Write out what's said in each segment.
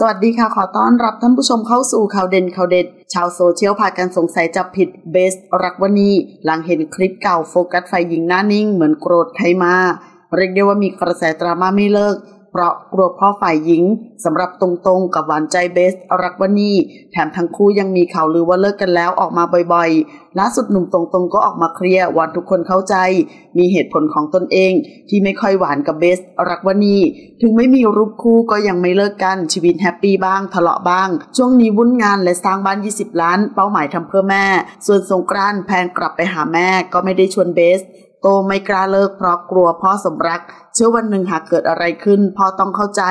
สวัสดีค่ะ ขอต้อนรับท่านผู้ชมเข้าสู่ข่าวเด่นข่าวเด็ด ชาวโซเชียลพากันสงสัยจับผิดเบสรักวณีหลังเห็นคลิปเก่าโฟกัสไฟหญิงหน้านิ่งเหมือนโกรธใครมา เรียกได้ว่ามีกระแสดราม่าไม่เลิก เพราะกลัวพ่อฝ่ายหญิงสำหรับตรงๆกับหวานใจเบสรักวณีแถมทั้งคู่ยังมีข่าวลือว่าเลิกกันแล้วออกมาบ่อยๆล่าสุดหนุ่มตรงๆก็ออกมาเคลียร์วันทุกคนเข้าใจ มีเหตุผลของตนเอง ที่ไม่ค่อยหวานกับเบสรักวณีถึงไม่มีรูปคู่ก็ยังไม่เลิกกันชีวิตแฮปปี้บ้างทะเลาะบ้าง ช่วงนี้วุ่นงานและสร้างบ้าน 20 ล้าน เป้าหมายทำเพื่อแม่ ส่วนสงกรานต์ plan กลับไปหาแม่ก็ไม่ได้ชวนเบสท์ โต้ไม่กล้าเลิกเพราะกลัวพ่อสมรักษ์ เชื่อวันหนึ่งหากเกิดอะไรขึ้นพ่อต้องเข้าใจ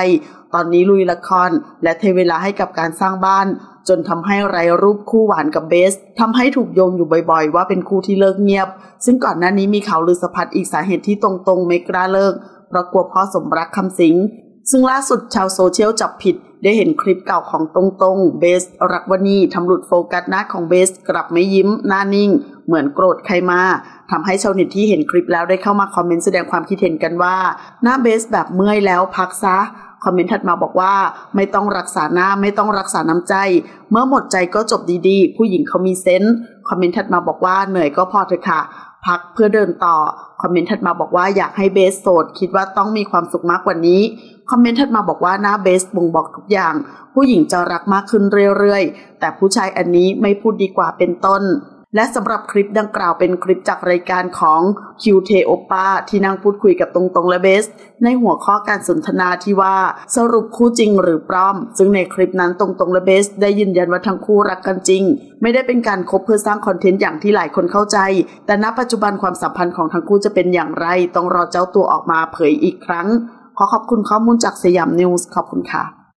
ตอนนี้ลุยละคร และเทเวลาให้กับการสร้างบ้าน จนทำให้ไร้รูปคู่หวานกับเบสท์ทำให้ถูกโยงอยู่บ่อยๆ ว่าเป็นคู่ที่เลิกเงียบ ซึ่งก่อนหน้านี้มีข่าวลือสะพัดอีกสาเหตุที่ตงตง ไม่กล้าเลิกเพราะกลัวพ่อสมรักษ์ คำสิงห์ซึ่งล่าสุดชาวโซเชียลจับผิด ได้เห็นคลิปเก่าของตรงๆเบส รักวณีทำหลุดโฟกัสหน้าของเบสท์ กลับไม่ยิ้มหน้านิ่ง เหมือนโกรธใครมา ทำให้ชาวเน็ตที่เห็นคลิปแล้วได้เข้ามาคอมเมนต์แสดงความคิดเห็นกันว่า หน้าเบสท์แบบเมื่อยแล้วพักซะคอมเมนต์ถัดมาบอกว่าไม่ต้องรักษาหน้าไม่ต้องรักษาน้ำใจ เมื่อหมดใจก็จบดีๆ ผู้หญิงเขามีเซนส์คอมเมนต์ถัดมาบอกว่าเหนื่อยก็พอเถอะค่ะ พักเพื่อเดินต่อคอมเมนต์ถัดมาบอกว่าอยากให้เบสโสด คิดว่าต้องมีความสุขมากกว่านี้คอมเมนต์ถัดมาบอกว่าหน้าเบสบ่งบอกทุกอย่าง ผู้หญิงจะรักมากขึ้นเรื่อยๆ แต่ผู้ชายอันนี้ไม่พูดดีกว่าเป็นต้น และสำหรับคลิปดังกล่าวเป็นคลิปจากรายการของ QT o p a ที่นั่งพูดคุยกับตรงๆและเบส ในหัวข้อการสนทนาที่ว่าสรุปคู่จริงหรือปลอม ซึ่งในคลิปนั้นตรงๆและเบส ได้ยืนยันว่าทั้งคู่รักกันจริง ไม่ได้เป็นการคบเพื่อสร้างคอนเทนต์อย่างที่หลายคนเข้าใจ แต่ณปัจจุบันความสัมพันธ์ของทั้งคู่จะเป็นอย่างไร ต้องรอเจ้าตัวออกมาเผยอีกครั้ง ขอขอบคุณข้อมูลจากสยามนิวส์ขอบคุณค่ะ